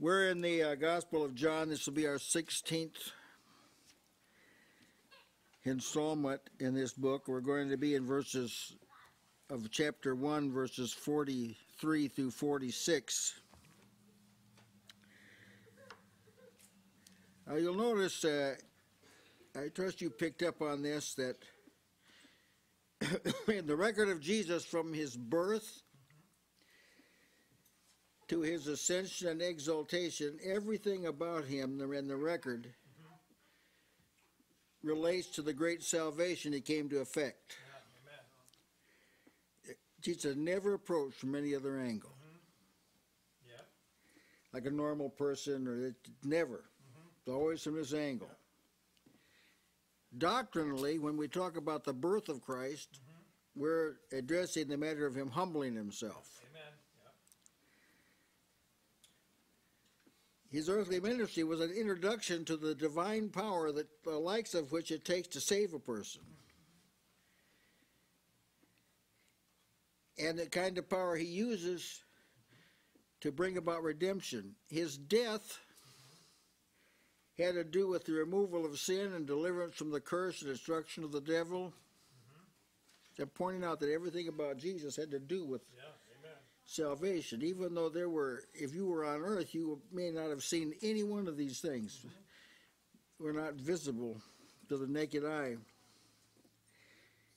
We're in the uh, Gospel of John. This will be our 16th installment in this book. We're going to be in verses of chapter 1, verses 43 through 46. Uh, you'll notice, uh, I trust you picked up on this, that in the record of Jesus from his birth to his ascension and exaltation, everything about him in the record relates to the great salvation he came to effect. Jesus never approached from any other angle. Yeah. Like a normal person, or it, never. Mm-hmm. It's always from this angle. Doctrinally, when we talk about the birth of Christ, mm-hmm. we're addressing the matter of him humbling himself. Amen. Yeah. His earthly ministry was an introduction to the divine power that the likes of which it takes to save a person. And the kind of power he uses to bring about redemption. His death had to do with the removal of sin and deliverance from the curse and destruction of the devil. Mm-hmm. They're pointing out that everything about Jesus had to do with Yeah. Salvation, even though there were, if you were on earth, you may not have seen any one of these things. Were not visible to the naked eye.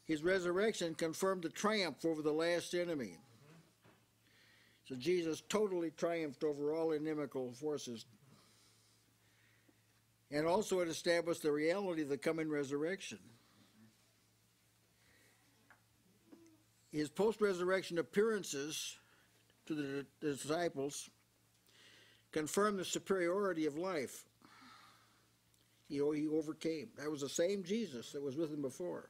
His resurrection confirmed the triumph over the last enemy. So Jesus totally triumphed over all inimical forces. And also it established the reality of the coming resurrection. His post resurrection appearances to the disciples confirmed the superiority of life. You know, he overcame. That was the same Jesus that was with him before.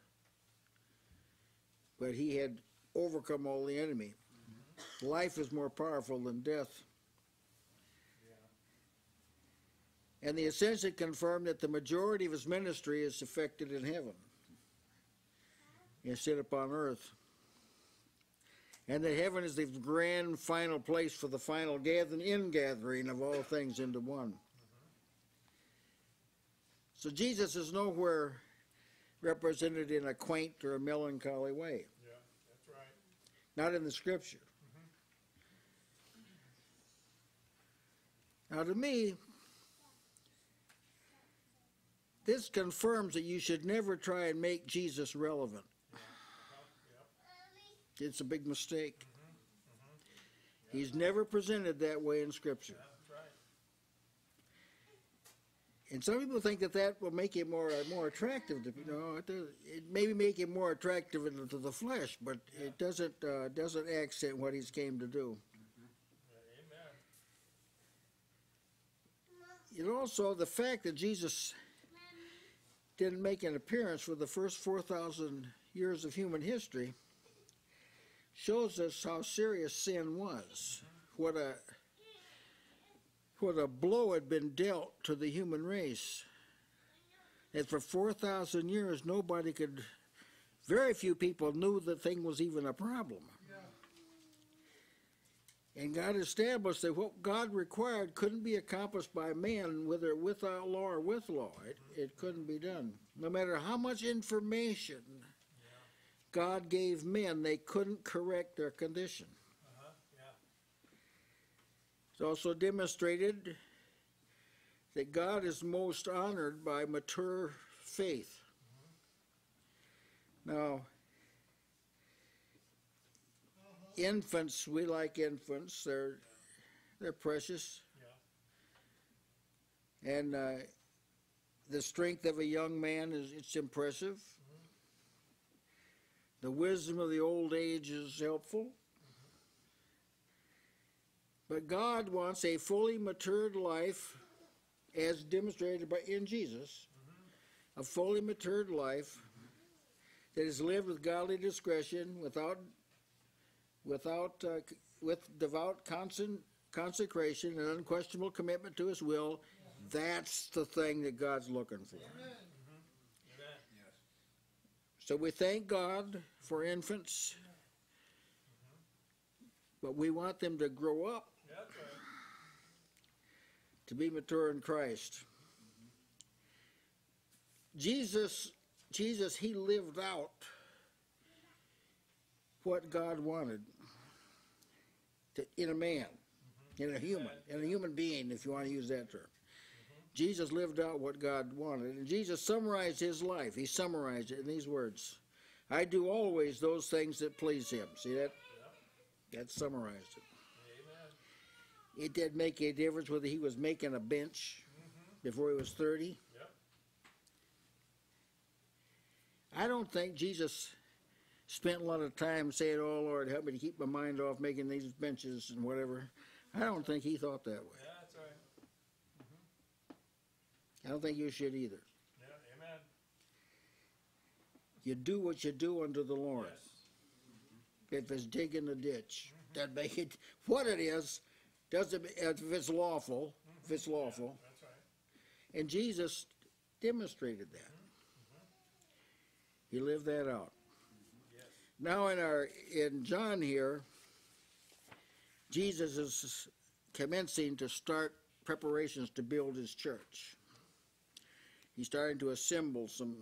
But he had overcome all the enemy. Life is more powerful than death. And the ascension confirmed that the majority of his ministry is effected in heaven instead upon earth and that heaven is the grand final place for the final gathering, ingathering of all things into one. So Jesus is nowhere represented in a quaint or a melancholy way, Yeah. That's right. not in the scripture. Now, to me, this confirms that you should never try and make Jesus relevant. It's a big mistake. He's never presented that way in Scripture. And some people think that that will make him more more attractive. To, you know, it, does, it maybe make him more attractive to the flesh, but it doesn't uh, doesn't accent what he's came to do. Amen. And also the fact that Jesus didn't make an appearance for the first four thousand years of human history shows us how serious sin was. What a what a blow had been dealt to the human race. That for four thousand years nobody could very few people knew the thing was even a problem. And God established that what God required couldn't be accomplished by man, whether without law or with law. It, it couldn't be done. No matter how much information God gave men, they couldn't correct their condition. Uh-huh. Yeah. It's also demonstrated that God is most honored by mature faith. Now, infants, we like infants. They're they're precious, Yeah. and uh, the strength of a young man is it's impressive. The wisdom of the old age is helpful. But God wants a fully matured life, as demonstrated by in Jesus, a fully matured life that is lived with godly discretion, without, without, uh, with devout constant consecration and unquestionable commitment to His will. That's the thing that God's looking for. Amen. So we thank God for infants, but we want them to grow up right. to be mature in Christ. Jesus, Jesus, he lived out what God wanted to, in a man, in a human, in a human being, if you want to use that term. Jesus lived out what God wanted, and Jesus summarized his life. He summarized it in these words: "I do always those things that please Him." See that? That summarized it. Amen. It didn't make a difference whether he was making a bench mm-hmm. before he was 30. Yep. I don't think Jesus spent a lot of time saying, Oh Lord, help me to keep my mind off making these benches and whatever. I don't think he thought that way. Yeah, that's right. I don't think you should either. Yeah, amen. You do what you do unto the Lord. Yes. If it's digging a ditch, that make it what it is. Doesn't if it's lawful, if it's mm-hmm. lawful, That's right. and Jesus demonstrated that. Mm-hmm. Mm-hmm. He lived that out. Yes. Now in our in John here, Jesus is commencing to start preparations to build his church. He's starting to assemble some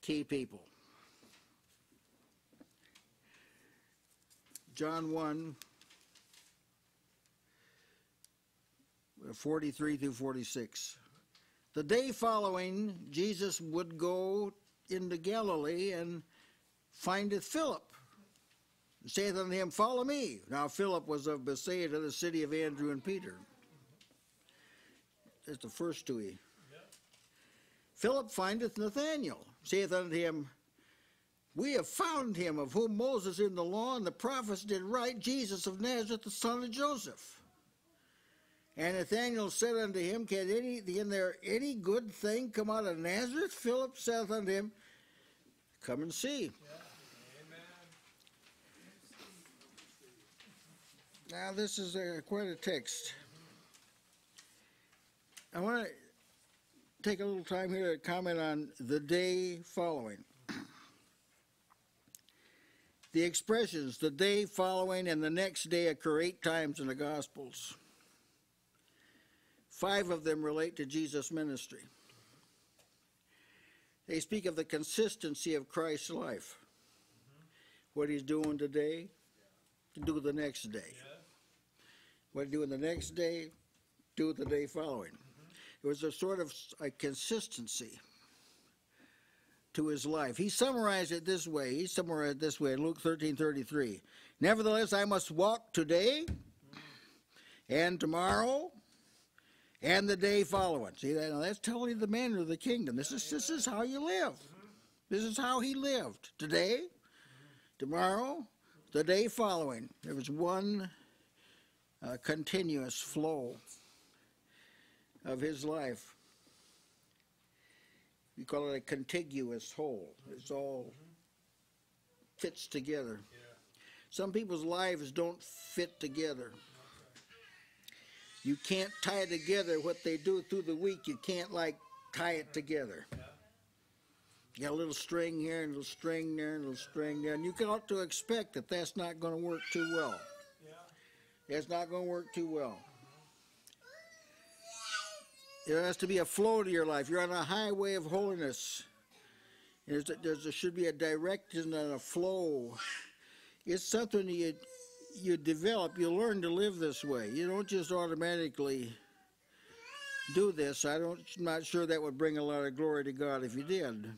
key people. John 1 43 through 46. The day following, Jesus would go into Galilee and findeth Philip. and Saith unto him, Follow me. Now Philip was of Bethsaida, the city of Andrew and Peter. That's the first two he. Philip findeth Nathanael, saith unto him, We have found him of whom Moses in the law and the prophets did write, Jesus of Nazareth, the son of Joseph. And Nathanael said unto him, Can any can there any good thing come out of Nazareth? Philip saith unto him, Come and see. Amen. Now this is uh quite a text. I want to take a little time here to comment on the day following. The expressions the day following and the next day occur eight times in the Gospels. Five of them relate to Jesus' ministry. They speak of the consistency of Christ's life. What he's doing today, to do the next day. What do the next day, do the day following. It was a sort of a consistency to his life. He summarized it this way. He summarized it this way in Luke thirteen thirty three. Nevertheless, I must walk today and tomorrow and the day following. See that? Now that's totally the manner of the kingdom. This is this is how you live. This is how he lived. Today, tomorrow, the day following. There was one uh, continuous flow of his life. We call it a contiguous whole. It's all fits together. Some people's lives don't fit together. You can't tie together what they do through the week. You can't like tie it together. You got a little string here and a little string there and a little string there, and you got to expect that that's not going to work too well. It's not going to work too well. There has to be a flow to your life. You're on a highway of holiness. There's a, there's a, should be a direction and a flow. It's something you you develop. You learn to live this way. You don't just automatically do this. I don't. I'm not sure that would bring a lot of glory to God if you did.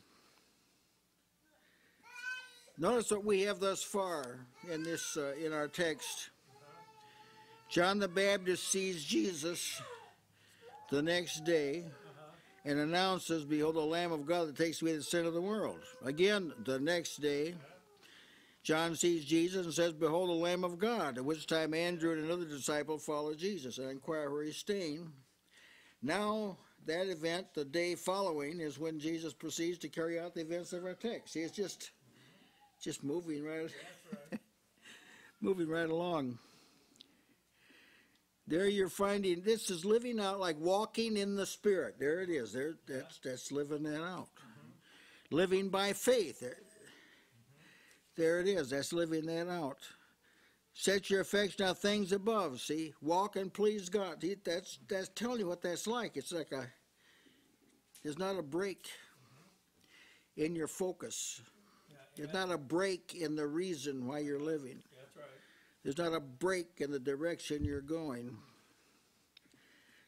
Notice what we have thus far in this uh, in our text. John the Baptist sees Jesus the next day uh-huh. and announces, Behold, the Lamb of God that takes away the sin of the world. Again, the next day, John sees Jesus and says, Behold, the Lamb of God. At which time Andrew and another disciple follow Jesus and inquire where he's staying. Now, that event, the day following, is when Jesus proceeds to carry out the events of our text. See, it's just, just moving right, moving right along. There you're finding this is living out like walking in the spirit. There it is. There that's that's living that out. Mm-hmm. Living by faith. There, there it is. That's living that out. Set your affection on things above. See, walk and please God. That's mm-hmm. that's telling you what that's like. It's like a there's not a break in your focus. There's not a break in the reason why you're living. There's not a break in the direction you're going.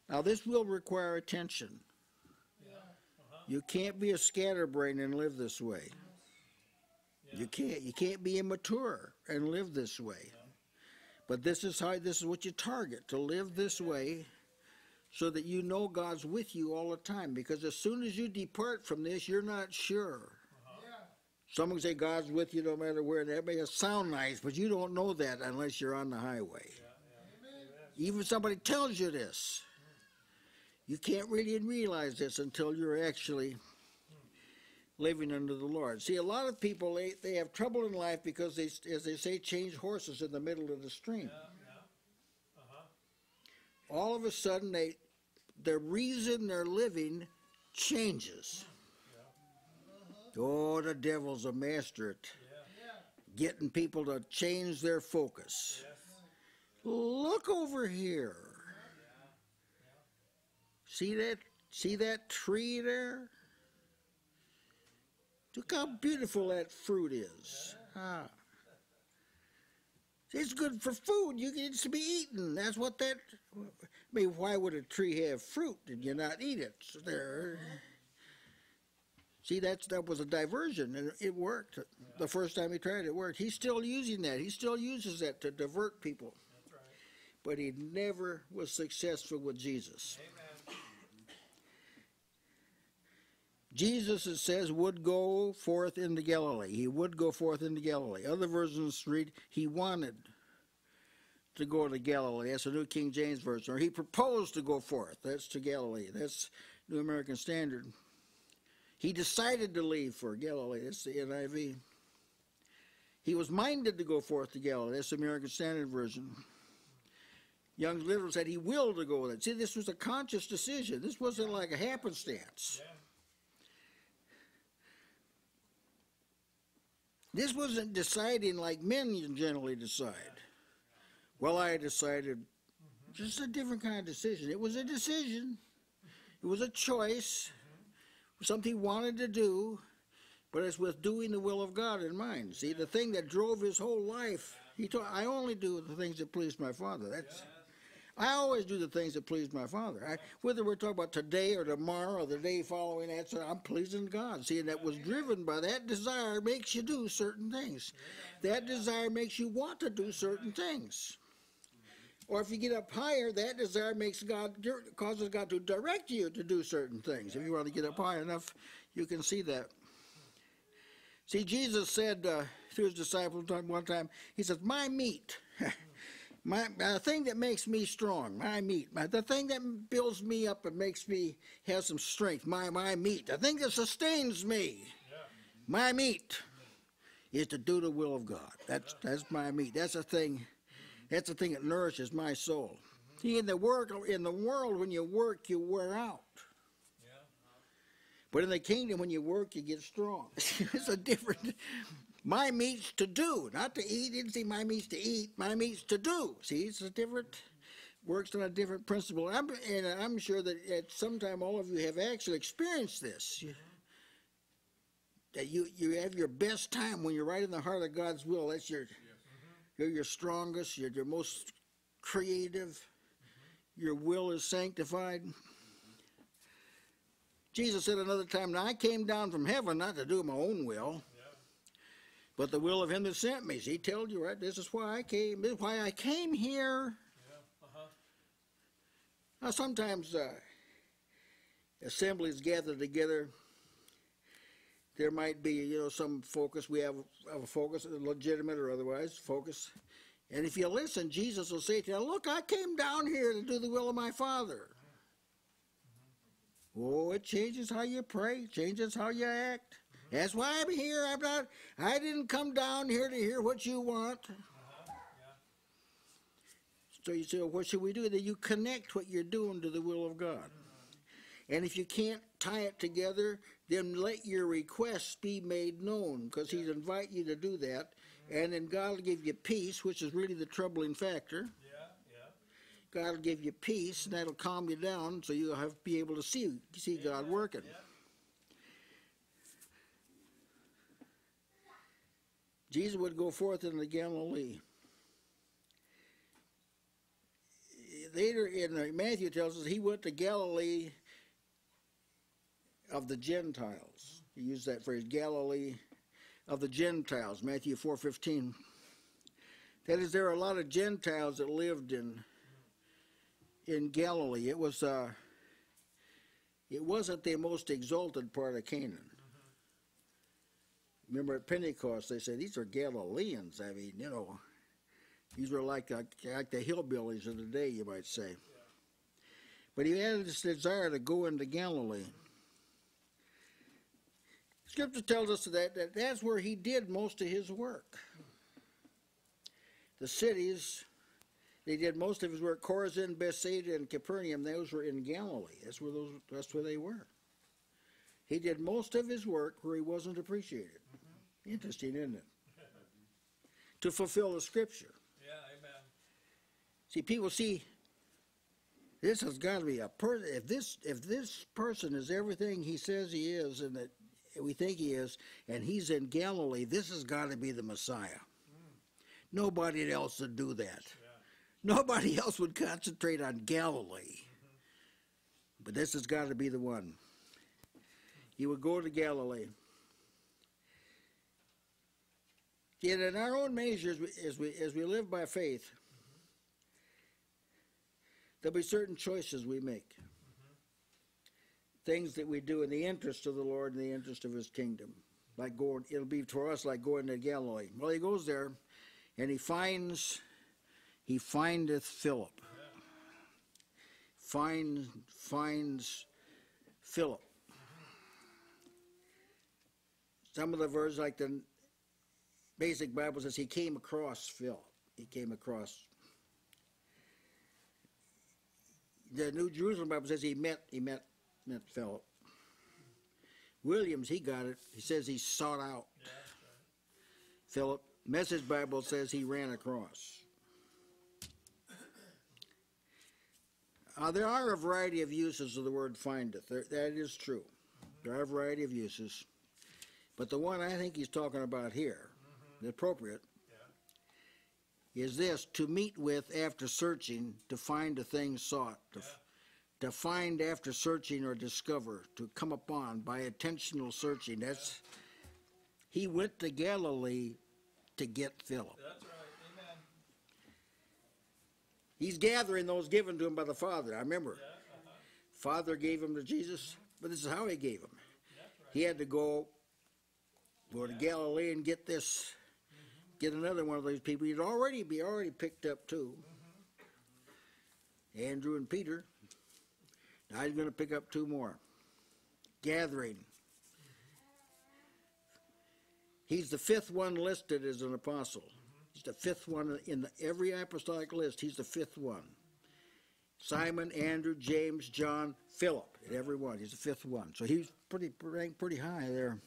Now, this will require attention. Yeah. Uh-huh. You can't be a scatterbrain and live this way. Yeah. You can't. You can't be immature and live this way. But this is how. This is what you target to live this way, so that you know God's with you all the time. Because as soon as you depart from this, you're not sure. Someone say God's with you no matter where. That may sound nice, but you don't know that unless you're on the highway. Yeah, yeah. Even if somebody tells you this, you can't really realize this until you're actually living under the Lord. See, a lot of people they, they have trouble in life because they, as they say, change horses in the middle of the stream. Yeah, yeah. Uh-huh. All of a sudden, they the reason they're living changes. Oh, the devil's a master at getting people to change their focus. Look over here. See that? See that tree there? Look how beautiful that fruit is. Ah. It's good for food. You get to be eaten. That's what that. I mean, why would a tree have fruit and you not eat it? So there. See, that's that was a diversion, and it worked. The first time he tried it, it worked. He's still using that. He still uses that to divert people That's right. but he never was successful with Jesus. Amen. Jesus, it says, would go forth into Galilee. He would go forth into Galilee. Other versions read, he wanted to go to Galilee. That's the New King James Version. Or he proposed to go forth. That's to Galilee. That's New American Standard. He decided to leave for Galilee. That's the NIV. He was minded to go forth to Galilee. That's the American Standard Version. Young's Literal said he willed to go with it. See, this was a conscious decision. This wasn't like a happenstance. Yeah. This wasn't deciding like men generally decide. Well, I decided. Just a different kind of decision. It was a decision. It was a choice. Something he wanted to do, but it's with doing the will of God in mind. See, the thing that drove his whole life. He told, "I only do the things that please my Father." That's. I always do the things that please my Father. I, whether we're talking about today or tomorrow or the day following that, so I'm pleasing God. See, and that was driven by that desire makes you do certain things. That desire makes you want to do certain things. Or if you get up higher, that desire makes God causes God to direct you to do certain things. If you want to get up high enough, you can see that. See, Jesus said uh, to his disciples one time, He says, "My meat." My uh, thing that makes me strong, my meat, my, the thing that builds me up and makes me have some strength, my my meat, the thing that sustains me, Yeah. my meat, is to do the will of God. That's that's my meat. That's the thing. That's the thing that nourishes my soul. See, in the work in the world, when you work, you wear out. Yeah. But in the kingdom, when you work, you get strong. it's a different. My meat's to do, not to eat. Didn't see my meat's to eat. My meat's to do. See, it's a different. Works on a different principle. I'm, and I'm sure that at some time all of you have actually experienced this. That you you have your best time when you're right in the heart of God's will. That's your you're your strongest. You're your most creative. Your will is sanctified. Jesus said another time, Now I came down from heaven not to do my own will, Yeah. but the will of him that sent me. He told you, right? This is why I came. This is why I came here. Yeah. Uh-huh. Now sometimes uh, assemblies gather together. There might be, you know, some focus. We have, have a focus, legitimate or otherwise, focus. And if you listen, Jesus will say to you, Look, I came down here to do the will of my Father. Oh, it changes how you pray, changes how you act. That's why I'm here. I'm not, I didn't come down here to hear what you want. Uh-huh. Yeah. So you say, well, what should we do? Then you connect what you're doing to the will of God. And if you can't tie it together, then let your requests be made known because He's invite you to do that. And then God will give you peace, which is really the troubling factor. Yeah, yeah. God will give you peace, and that'll calm you down, so you'll have be able to see see God working. Yeah. Jesus would go forth into Galilee. Later in uh, Matthew tells us he went to Galilee of the Gentiles. He used that phrase, Galilee of the Gentiles, Matthew four fifteen. That is, there are a lot of Gentiles that lived in in Galilee. It was uh, it wasn't the most exalted part of Canaan. Remember at Pentecost, they said these are Galileans. I mean, you know, these were like like, like the hillbillies of the day, you might say. But he had this desire to go into Galilee. Scripture tells us that, that that's where he did most of his work. The cities, they did most of his work. Chorazin, Bethsaida, and Capernaum, those were in Galilee. That's where those. That's where they were. He did most of his work where he wasn't appreciated. Mm-hmm. Interesting, isn't it? To fulfill the scripture. Yeah, amen. See, people see this has got to be a person. If this if this person is everything he says he is, and that we think he is, and he's in Galilee, this has got to be the Messiah. Nobody else would do that. Yeah. Nobody else would concentrate on Galilee. But this has got to be the one. He would go to Galilee. Yet in our own measures, as we, as we live by faith, there'll be certain choices we make. Things that we do in the interest of the Lord and the interest of His kingdom. Like going, it'll be for us like going to Galilee. Well, he goes there, and he finds, he findeth Philip. Finds finds Philip. Some of the verses, like the basic Bible says, he came across Philip. He came across. The New Jerusalem Bible says he met. He met Philip. Williams, he got it. He says he sought out Yeah, right. Philip. Message Bible says he ran across. Uh, there are a variety of uses of the word findeth. There, that is true. There are a variety of uses. But the one I think he's talking about here, the appropriate, is this to meet with after searching, to find a thing sought, to, f- to find after searching or discover, to come upon by intentional searching. That's he went to Galilee to get Philip. That's right. Amen. He's gathering those given to him by the Father. I remember. Yeah, uh-huh. Father gave him to Jesus, but this is how he gave him. That's right. He had to go go to Galilee and get this, get another one of these people. He'd already be already picked up two. Andrew and Peter. Now he's going to pick up two more. Gathering. He's the fifth one listed as an apostle. He's the fifth one in the, every apostolic list. He's the fifth one. Simon, Andrew, James, John, Philip, in every one. He's the fifth one. So he's pretty ranked pretty high there.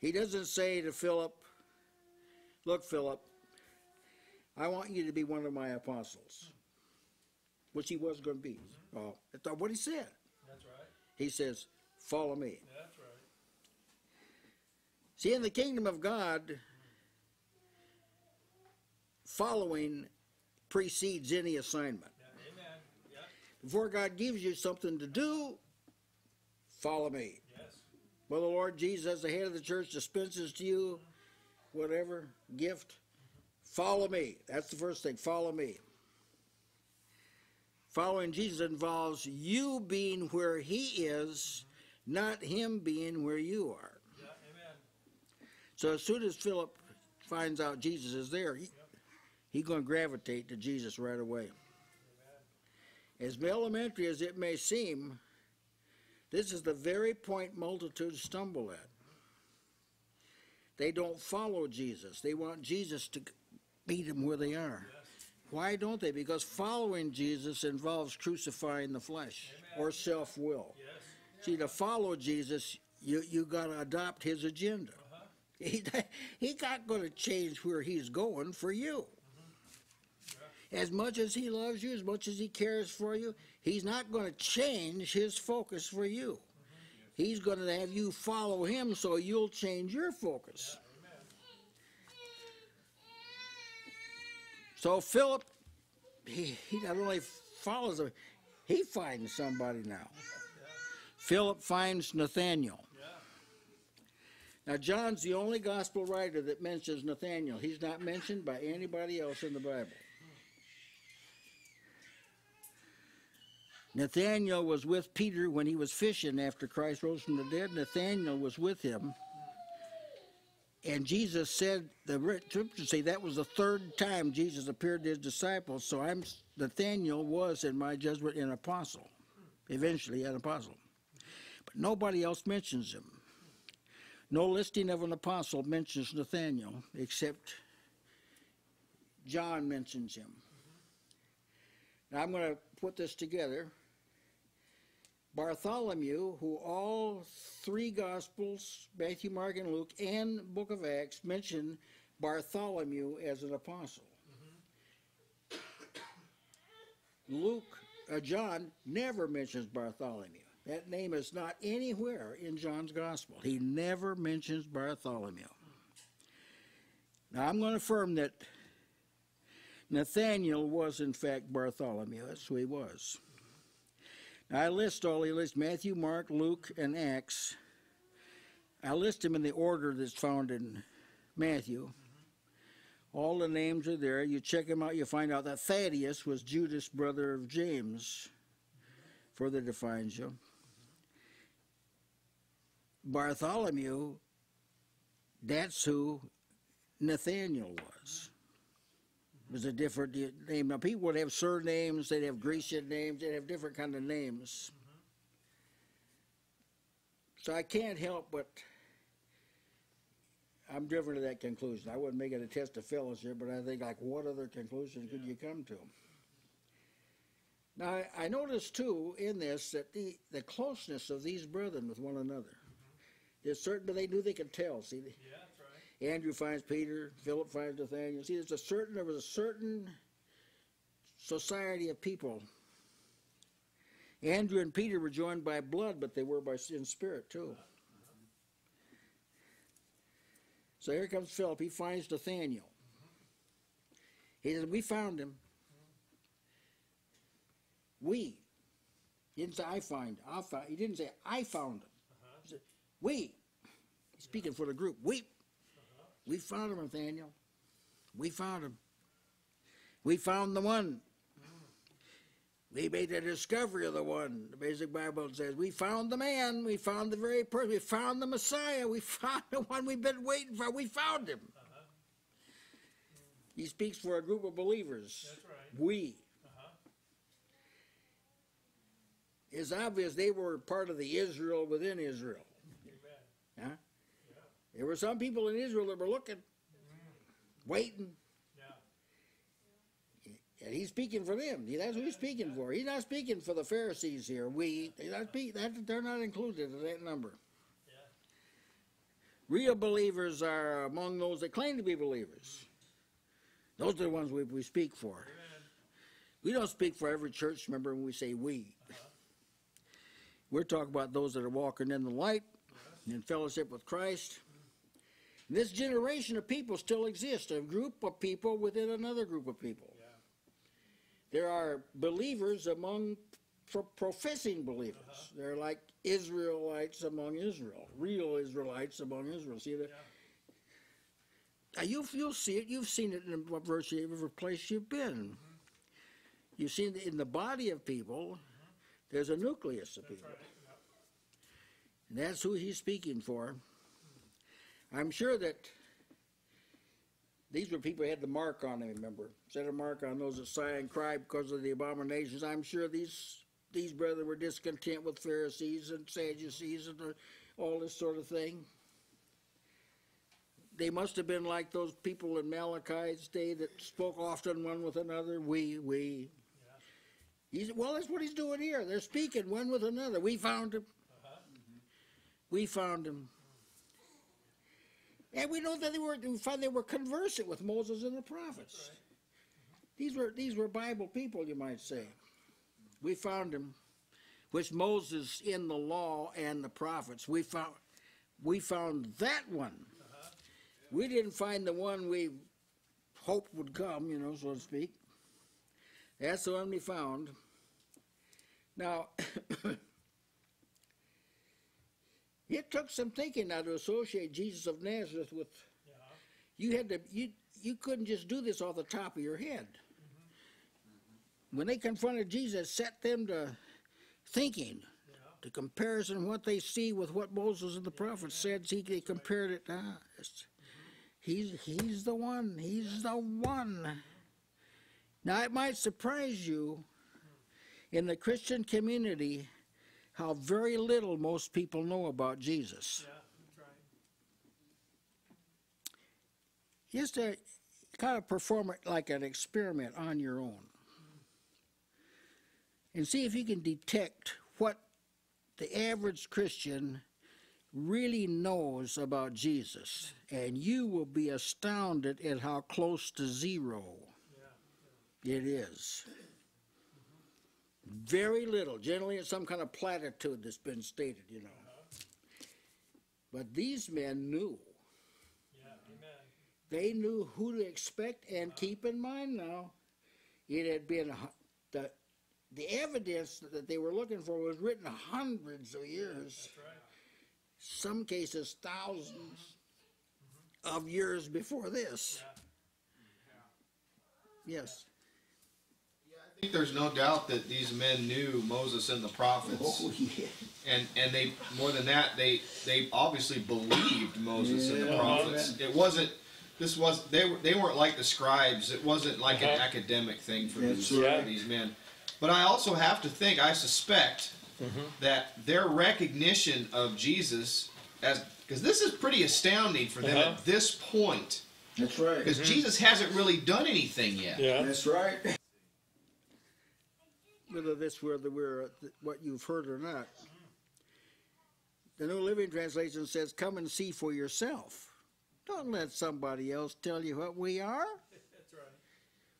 He doesn't say to Philip, Look, Philip, I want you to be one of my apostles, which he was going to be. Oh, that's not what he said. That's right. He says, Follow me. That's right. See, in the kingdom of God, following precedes any assignment. Yeah, amen. Yeah. Before God gives you something to do, follow me. Yes. Well, the Lord Jesus, as the head of the church, dispenses to you whatever gift. Follow me. That's the first thing. Follow me. Following Jesus involves you being where he is, not him being where you are. Yeah, amen. So as soon as Philip finds out Jesus is there, he, he's going to gravitate to Jesus right away. As elementary as it may seem, this is the very point multitudes stumble at. They don't follow Jesus. They want Jesus to meet them where they are. Why don't they? Because following Jesus involves crucifying the flesh or self will. Yes. See, to follow Jesus, you you got to adopt his agenda. Uh-huh. He he not going to change where he's going for you. As much as he loves you, as much as he cares for you, he's not going to change his focus for you. He's going to have you follow him so you'll change your focus. Amen. So Philip, he, he not only follows him, he finds somebody now. Philip finds Nathaniel. Yeah. Now, John's the only gospel writer that mentions Nathaniel. He's not mentioned by anybody else in the Bible. Nathaniel was with Peter when he was fishing after Christ rose from the dead. Nathaniel was with him. And Jesus said, the scriptures say that was the third time Jesus appeared to his disciples. So I'm Nathaniel was, in my judgment, an apostle. Eventually, an apostle. But nobody else mentions him. No listing of an apostle mentions Nathaniel, except John mentions him. Now I'm going to put this together. Bartholomew, who all three Gospels, Matthew, Mark, and Luke, and Book of Acts, mention Bartholomew as an apostle. Luke, uh, John never mentions Bartholomew. That name is not anywhere in John's Gospel. He never mentions Bartholomew. Now I'm going to affirm that Nathaniel was in fact Bartholomew. That's who he was. I list all he lists Matthew, Mark, Luke, and Acts. I list them in the order that's found in Matthew. All the names are there. You check them out, you find out that Thaddeus was Judas' brother of James. Further defines you. Bartholomew, that's who Nathaniel was. Was a different name. Now people would have surnames, they'd have Grecian names, they'd have different kind of names. Mm-hmm. So I can't help but I'm driven to that conclusion. I wouldn't make it a test of fellowship, but I think like what other conclusion could you come to? Now I, I noticed too in this that the, the closeness of these brethren with one another. Mm-hmm. There's certain, but they knew they could tell. See, Yeah. Andrew finds Peter, Philip finds Nathaniel. See, there's a certain there was a certain society of people. Andrew and Peter were joined by blood, but they were by in spirit too. So here comes Philip. He finds Nathaniel. He says, "We found him. We." He didn't say, "I find." I found. He didn't say, "I found him." He said, "We." He's speaking for the group. We. We found him, Nathaniel. We found him. We found the one. We made the discovery of the one. The basic Bible says, We found the man. We found the very person. We found the Messiah. We found the one we've been waiting for. We found him. He speaks for a group of believers. That's right. We. Uh-huh. It's obvious they were part of the Israel within Israel. Amen. Huh? Yeah. There were some people in Israel that were looking, waiting, and he's speaking for them. That's who he's speaking for. He's not speaking for the Pharisees here. We, they're not, speak, that, they're not included in that number. Real believers are among those that claim to be believers. Those are the ones we, we speak for. We don't speak for every church member when we say we. Uh-huh. We're talking about those that are walking in the light, uh-huh. in fellowship with Christ. This generation of people still exists, a group of people within another group of people. Yeah. There are believers among pro- professing believers. Uh-huh. They're like Israelites among Israel, real Israelites among Israel. See that? Now you you'll see it. You've seen it in virtually every place you've been. Mm-hmm. You've seen it in the body of people. Mm-hmm. There's a nucleus of That's people, right. Yeah. and that's who he's speaking for. I'm sure that these were people who had the mark on them. Remember, set a mark on those that sigh and cry because of the abominations. I'm sure these these brethren were discontent with Pharisees and Sadducees and uh, all this sort of thing. They must have been like those people in Malachi's day that spoke often one with another. We, we. He's, well, that's what he's doing here. They're speaking one with another. We found him. Uh-huh. we found them. And we know that they were we find they were conversant with Moses and the prophets. These were these were Bible people, you might say. We found them, which Moses in the law and the prophets. We found we found that one. Uh-huh. We didn't find the one we hoped would come, you know, so to speak. That's the one we found. Now, it took some thinking now to associate Jesus of Nazareth with. Yeah. You had to you you couldn't just do this off the top of your head. When they confronted Jesus, it set them to thinking, Yeah. to comparison what they see with what Moses and the prophets said. See, they compared it. Ah, it's- he's he's the one. He's the one. Now it might surprise you in the Christian community how very little most people know about Jesus. Yeah. That's right. Just to kind of perform it like an experiment on your own. And see if you can detect what the average Christian really knows about Jesus. And you will be astounded at how close to zero Yeah. it is. Very little. Generally, it's some kind of platitude that's been stated, you know. Uh-huh. But these men knew. Yeah. Amen. They knew who to expect, and uh-huh. keep in mind now, it had been the the evidence that they were looking for was written hundreds of years, right. some cases thousands mm-hmm. Mm-hmm. of years before this. Yeah. Mm-hmm. Yes. I think there's no doubt that these men knew Moses and the prophets, Oh yeah. and and they more than that they they obviously believed Moses and the prophets. It wasn't this was they were they weren't like the scribes. It wasn't like an Uh-huh. academic thing for That's these right. these men. But I also have to think I suspect that their recognition of Jesus as because this is pretty astounding for them Uh-huh. at this point That's right. because Jesus hasn't really done anything yet. Yeah. That's right. Whether this whether we're what you've heard or not, the New Living Translation says, "Come and see for yourself. Don't let somebody else tell you what we are. That's right.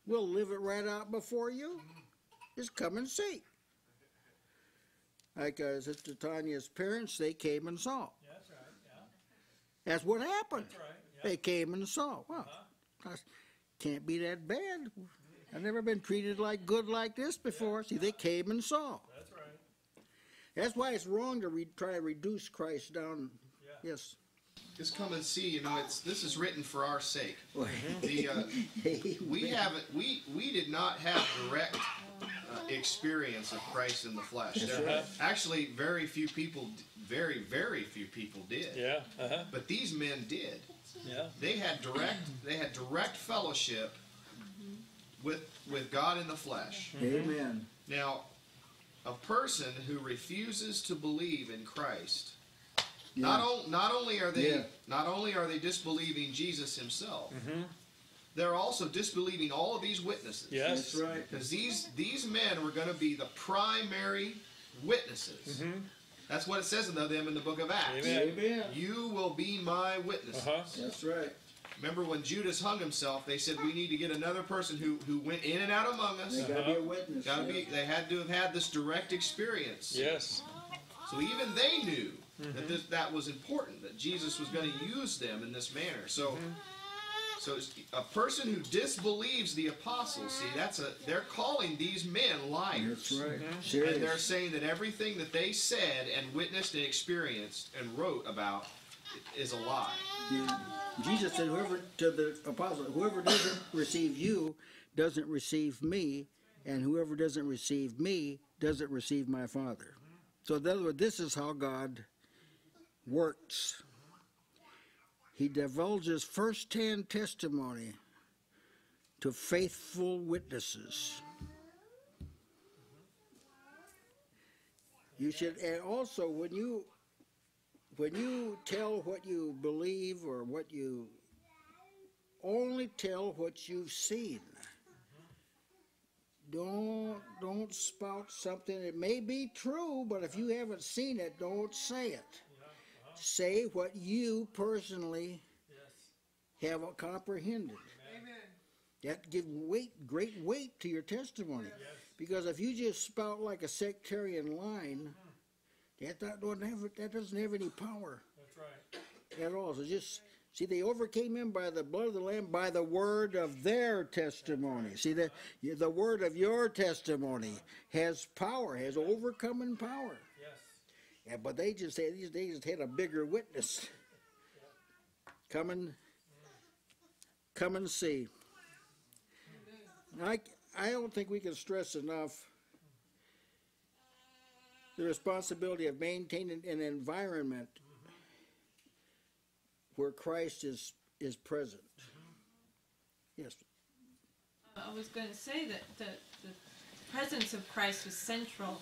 We'll live it right out before you. Just come and see." Like uh, Sister Tanya's parents, they came and saw. Yeah, that's right. Yeah. That's what happened. That's right. Yeah. They came and saw. Well, that can't be that bad. I've never been treated like good like this before. See, they came and saw. That's right. That's why it's wrong to re- try to reduce Christ down. Yeah. Yes. Just come and see. You know, it's this is written for our sake. The uh, we haven't we we did not have direct uh, experience of Christ in the flesh. That's There- right. Actually, very few people, very very few people did. Yeah. Uh huh. But these men did. Yeah. They had direct they had direct fellowship with with God in the flesh. Mm-hmm. Amen. Now, a person who refuses to believe in Christ, not, o- not only are they Yeah. not only are they disbelieving Jesus himself, mm-hmm. they're also disbelieving all of these witnesses. Yes. That's right. Because these these men were going to be the primary witnesses. Mm-hmm. That's what it says in the, them in the book of Acts. Amen. Amen. You will be my witnesses. Uh huh. That's right. Remember when Judas hung himself? They said we need to get another person who who went in and out among us. They got to be a uh-huh. witness. Got to yeah. be. They had to have had this direct experience. Yes. So even they knew that mm-hmm. this, that was important, that Jesus was going to use them in this manner. So, mm-hmm. so a person who disbelieves the apostles, see, that's a they're calling these men liars. That's right. Mm-hmm. And they're saying that everything that they said and witnessed and experienced and wrote about is a lie. Jesus said, "Whoever to the apostle, whoever doesn't receive you doesn't receive me, and whoever doesn't receive me doesn't receive my Father." So, in other words, this is how God works. He divulges first-hand testimony to faithful witnesses. You should, and also when you when you tell what you believe or what you only tell what you've seen. Don't don't spout something. It may be true, but if you haven't seen it, don't say it. say what you personally have comprehended. Amen. That give weight, great weight to your testimony. Yes. Because if you just spout like a sectarian line, that, don't have, that doesn't have any power That's right. at all. So just see, they overcame him by the blood of the lamb, by the word of their testimony. See that the word of your testimony has power, has overcoming power. Yes. Yeah, but they just had these days had a bigger witness. Come and come and see. I I don't think we can stress enough the responsibility of maintaining an environment where Christ is is present. Yes. I was going to say that the, the presence of Christ was central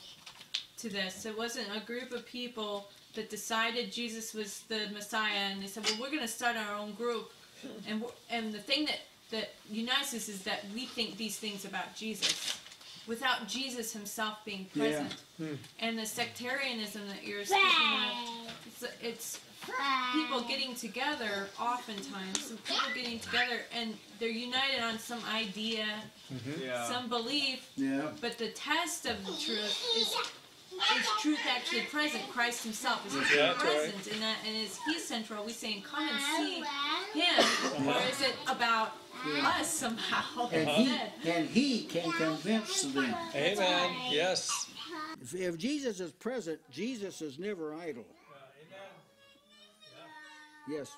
to this. It wasn't a group of people that decided Jesus was the Messiah and they said, well, we're going to start our own group. And, and the thing that, that unites us is that we think these things about Jesus without Jesus himself being present. Hmm. And the sectarianism that you're speaking of, it's, it's people getting together oftentimes some people getting together and they're united on some idea mm-hmm. Yeah. some belief Yeah. but the test of the truth is is truth actually present christ himself is he That's right. present in that and is he central are we saying come and see him or is it about us somehow And he and he can convince them. Amen. Yes. If, if Jesus is present, Jesus is never idle. Uh, amen. Yes.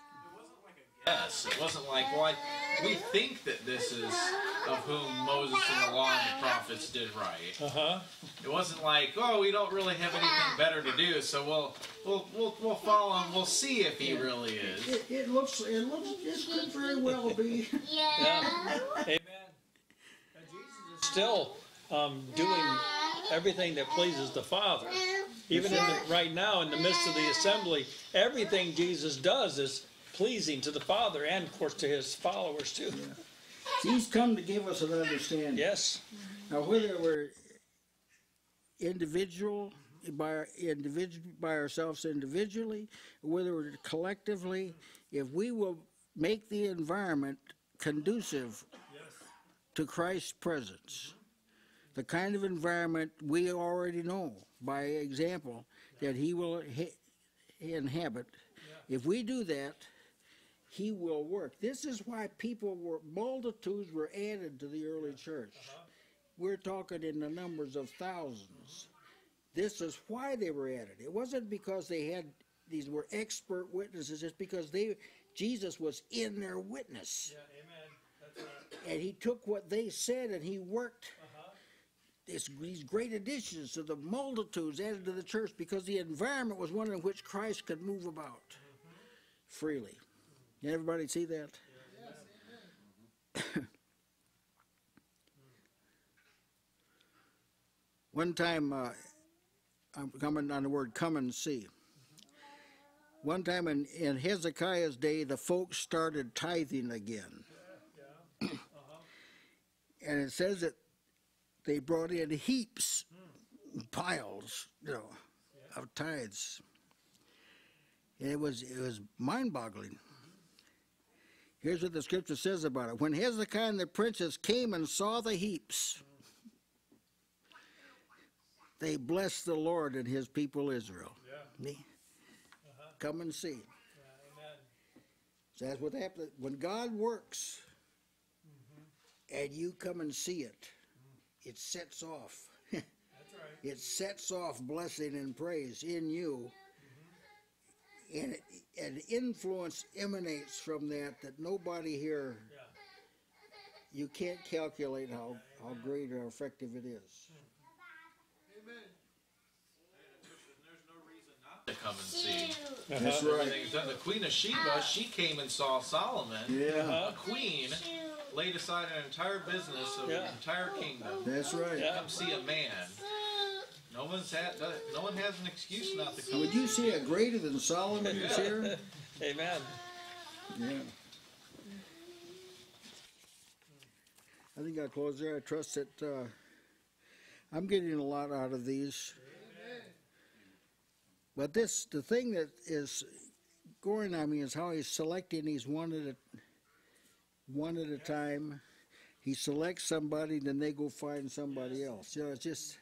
Yes, it wasn't like, well, I, we think that this is of whom Moses and the law and the prophets did right. Uh huh. It wasn't like, oh, we don't really have anything better to do, so we'll we'll we'll, we'll follow him. We'll see if he really is. It, it looks it looks it could very well be. Yeah. Amen. And Jesus is still um, doing everything that pleases the Father. Even in the, right now, in the midst of the assembly, everything Jesus does is pleasing to the Father and, of course, to his followers too. He's come to give us an understanding. Yes. Now, whether we're individual by our, individual by ourselves individually, or whether we're collectively, if we will make the environment conducive Yes. to Christ's presence, the kind of environment we already know by example that He will ha- inhabit. If we do that, He will work. This is why people were multitudes were added to the early church. We're talking in the numbers of thousands. This is why they were added. It wasn't because they had these were expert witnesses. It's because they Jesus was in their witness Yeah. Amen. Right. and he took what they said and he worked Uh-huh. this, these great additions to the multitudes added to the church because the environment was one in which Christ could move about freely. Can everybody see that? One time, uh, I'm coming on the word come and see. One time in, in Hezekiah's day, the folks started tithing again. and it says that they brought in heaps, piles, you know, of tithes. And it was it was mind-boggling. Here's what the scripture says about it: When Hezekiah and the princes came and saw the heaps, they blessed the Lord and His people Israel. Yeah. Me, uh-huh. come and see. Yeah. So that's what happens when God works, mm-hmm. and you come and see it. Mm. It sets off. That's right. it sets off blessing and praise in you, and and influence emanates from that that nobody here. Yeah. You can't calculate how how great or effective it is. To come and see. That's Everything's done. The Queen of Sheba, she came and saw Solomon. Yeah, A queen laid aside an entire business of Yeah. an entire kingdom. that's right. Yeah. Come see a man. No one's had. No one has an excuse not to come. Would you see a greater than Solomon is here? Amen. Yeah. I think I'll close there. I trust that uh, I'm getting a lot out of these. But this, the thing that is going on me is how he's selecting these one at a one at a time. He selects somebody, then they go find somebody else. You know, it's just Yeah.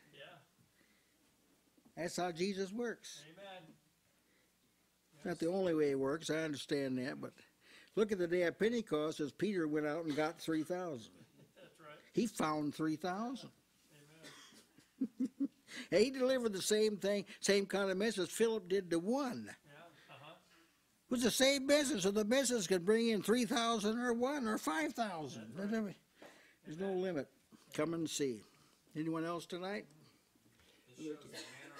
That's how Jesus works. Amen. It's not the only way it works. I understand that, but look at the day of Pentecost as Peter went out and got three thousand. That's right. He found three thousand. Amen. And he delivered the same thing, same kind of message Philip did to one. Yeah. Uh-huh. It was the same message, so the message could bring in three thousand or one or five thousand. There's no limit. Come and see. Anyone else tonight?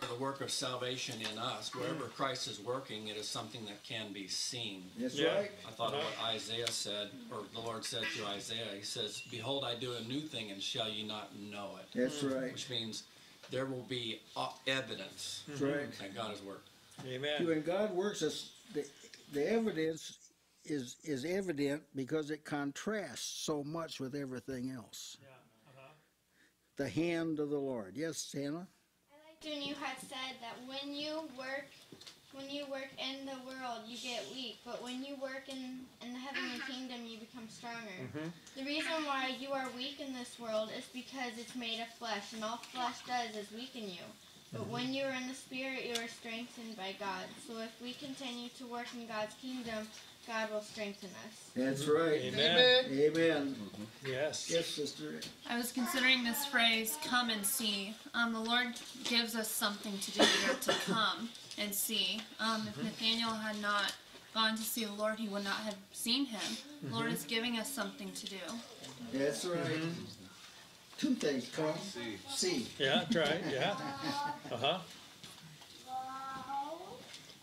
The work of salvation in us. Wherever Christ is working, it is something that can be seen. That's Yeah. right. I thought of what Isaiah said, or the Lord said to Isaiah. He says, Behold, I do a new thing, and shall you not know it? That's right. Which means there will be uh, evidence That's right. that God has worked. Amen. When God works, us, the, the evidence is is evident because it contrasts so much with everything else. Yeah. Uh-huh. The hand of the Lord. Yes, Hannah. I liked when you had said that when you work when you work in the world you get weak, but when you work in, in the heavenly mm-hmm. kingdom you become stronger. Mm-hmm. The reason why you are weak in this world is because it's made of flesh, and all flesh does is weaken you. But mm-hmm. when you are in the spirit you are strengthened by God. So if we continue to work in God's kingdom, God will strengthen us. That's right. Amen. Amen. Yes. Yes, sister. I was considering this phrase, come and see. Um, the Lord gives us something to do here to come and see. Um, if Nathaniel had not gone to see the Lord, he would not have seen him. The Lord is giving us something to do. That's right. Two things. Come. See. Yeah, that's right. Yeah. Uh-huh.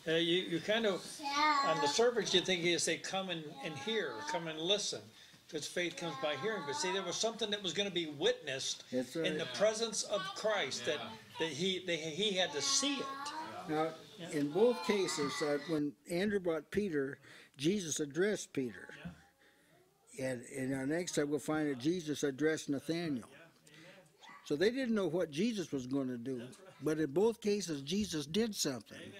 Uh, you, you kind of, on the surface, you think you say, come and, and hear, come and listen. Because faith comes by hearing. But see, there was something that was going to be witnessed That's in right. the presence of Christ that, that he, they, he had to see it. Now, in both cases, uh, when Andrew brought Peter, Jesus addressed Peter. And in our next time, we'll find that Jesus addressed Nathaniel. So they didn't know what Jesus was going to do. But in both cases, Jesus did something. Amen.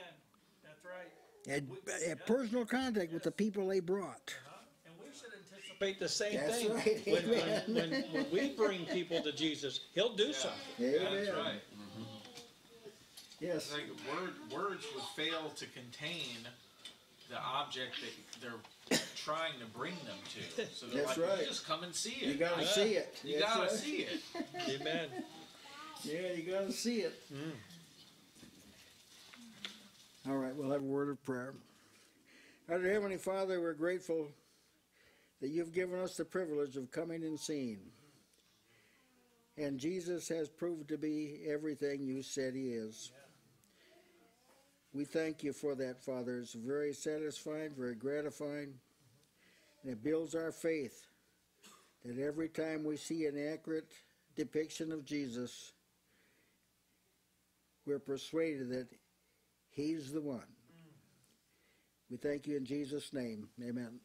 That's. Had, had personal contact with the people they brought. And we should anticipate the same That's thing. right. When, when, when, when we bring people to Jesus, he'll do something. Amen. That's right. Mm-hmm. Yes. Like word, words would fail to contain the object that they're trying to bring them to. So they're That's like, right. just come and see it. You got to Yeah. see it. You That's gotta right. see it. Amen. Yeah, you got to see it. Mm. All right, we'll have a word of prayer. Our Heavenly Father, we're grateful that you've given us the privilege of coming and seeing. And Jesus has proved to be everything you said he is. We thank you for that, Father. It's very satisfying, very gratifying, and it builds our faith that every time we see an accurate depiction of Jesus, we're persuaded that He's the one. Mm. We thank you in Jesus' name. Amen.